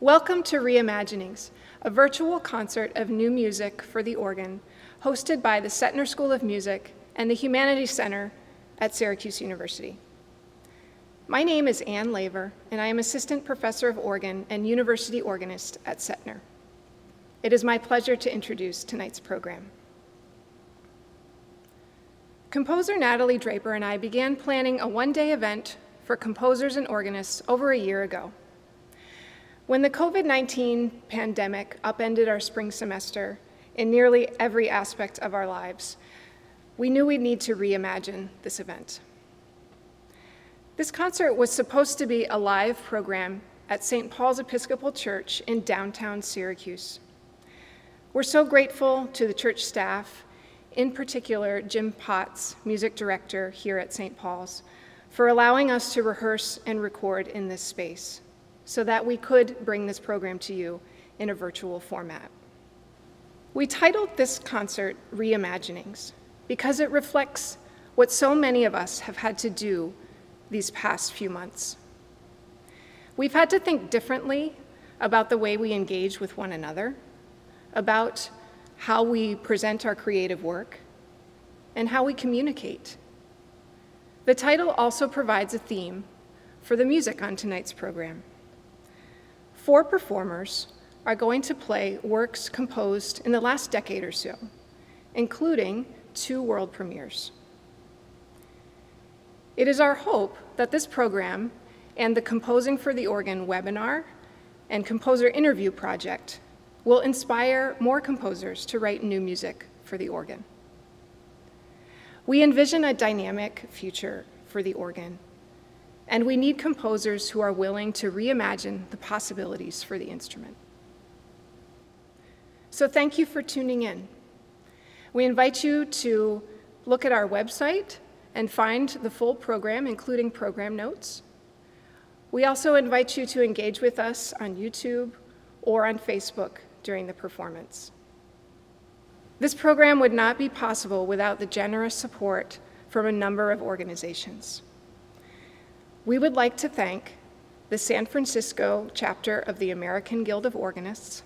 Welcome to Reimaginings, a virtual concert of new music for the organ, hosted by the Setnor School of Music and the Humanities Center at Syracuse University. My name is Anne Laver, and I am Assistant Professor of Organ and University Organist at Setnor. It is my pleasure to introduce tonight's program. Composer Natalie Draper and I began planning a one-day event for composers and organists over a year ago. When the COVID-19 pandemic upended our spring semester in nearly every aspect of our lives, we knew we'd need to reimagine this event. This concert was supposed to be a live program at St. Paul's Episcopal Church in downtown Syracuse. We're so grateful to the church staff in particular Jim Potts, music director here at St. Paul's, for allowing us to rehearse and record in this space so that we could bring this program to you in a virtual format. We titled this concert Reimaginings because it reflects what so many of us have had to do these past few months. We've had to think differently about the way we engage with one another, about how we present our creative work, and how we communicate. The title also provides a theme for the music on tonight's program. Four performers are going to play works composed in the last decade or so, including two world premieres. It is our hope that this program and the Composing for the Organ webinar and Composer Interview Project will inspire more composers to write new music for the organ. We envision a dynamic future for the organ, and we need composers who are willing to reimagine the possibilities for the instrument. So thank you for tuning in. We invite you to look at our website and find the full program, including program notes. We also invite you to engage with us on YouTube or on Facebook during the performance. This program would not be possible without the generous support from a number of organizations. We would like to thank the San Francisco chapter of the American Guild of Organists,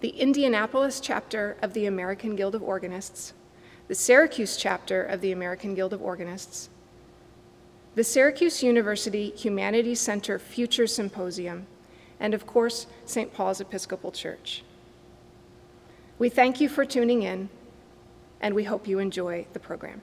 the Indianapolis chapter of the American Guild of Organists, the Syracuse chapter of the American Guild of Organists, the Syracuse University Humanities Center Future Symposium, and of course, St. Paul's Episcopal Church. We thank you for tuning in, and we hope you enjoy the program.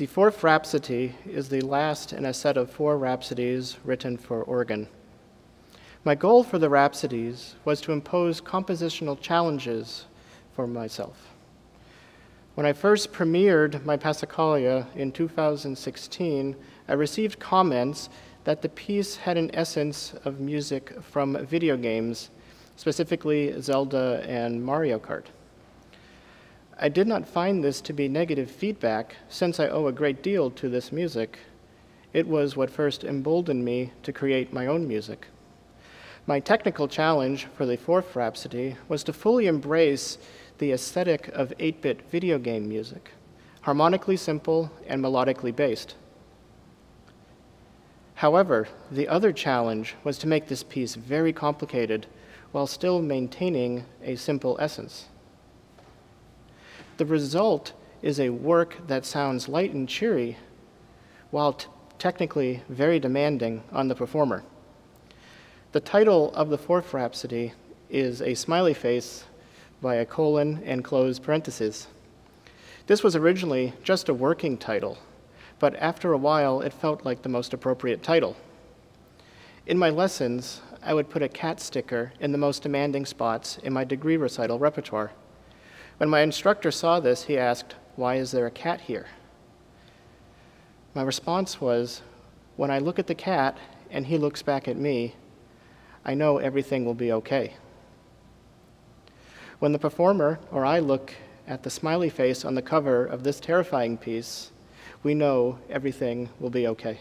The fourth Rhapsody is the last in a set of four rhapsodies written for organ. My goal for the rhapsodies was to impose compositional challenges for myself. When I first premiered my Passacaglia in 2016, I received comments that the piece had an essence of music from video games, specifically Zelda and Mario Kart. I did not find this to be negative feedback, since I owe a great deal to this music. It was what first emboldened me to create my own music. My technical challenge for the fourth Rhapsody was to fully embrace the aesthetic of 8 bit video game music, harmonically simple and melodically based. However, the other challenge was to make this piece very complicated while still maintaining a simple essence. The result is a work that sounds light and cheery, while technically very demanding on the performer. The title of the fourth Rhapsody is a smiley face by a colon and closed parentheses. This was originally just a working title, but after a while it felt like the most appropriate title. In my lessons, I would put a cat sticker in the most demanding spots in my degree recital repertoire. When my instructor saw this, he asked, Why is there a cat here? My response was, When I look at the cat and he looks back at me, I know everything will be okay. When the performer or I look at the smiley face on the cover of this terrifying piece, we know everything will be okay.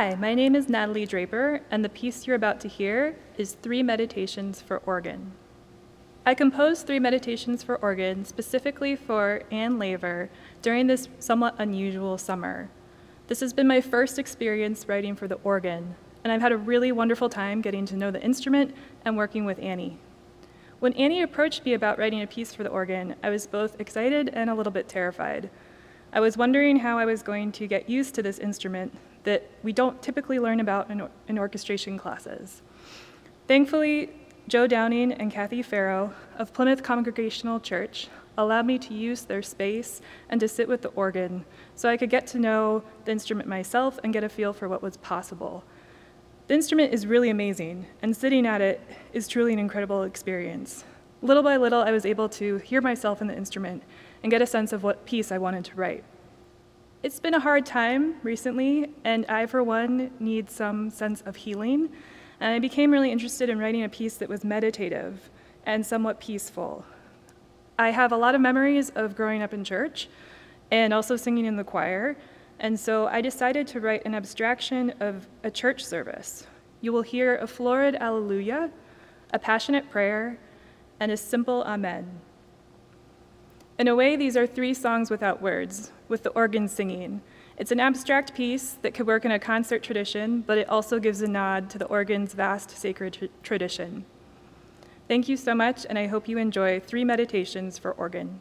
Hi, my name is Natalie Draper, and the piece you're about to hear is Three Meditations for Organ. I composed three meditations for organ specifically for Anne Laver during this somewhat unusual summer. This has been my first experience writing for the organ, and I've had a really wonderful time getting to know the instrument and working with Annie. When Annie approached me about writing a piece for the organ, I was both excited and a little bit terrified. I was wondering how I was going to get used to this instrument that we don't typically learn about in, in orchestration classes. Thankfully, Joe Downing and Kathy Farrow of Plymouth Congregational Church allowed me to use their space and to sit with the organ so I could get to know the instrument myself and get a feel for what was possible. The instrument is really amazing, and sitting at it is truly an incredible experience. Little by little, I was able to hear myself in the instrument and get a sense of what piece I wanted to write. It's been a hard time recently, and I, for one, need some sense of healing. And I became really interested in writing a piece that was meditative and somewhat peaceful. I have a lot of memories of growing up in church and also singing in the choir, and so I decided to write an abstraction of a church service. You will hear a florid alleluia, a passionate prayer, and a simple amen. In a way, these are three songs without words, with the organ singing. It's an abstract piece that could work in a concert tradition, but it also gives a nod to the organ's vast sacred tr tradition. Thank you so much, and I hope you enjoy three meditations for organ.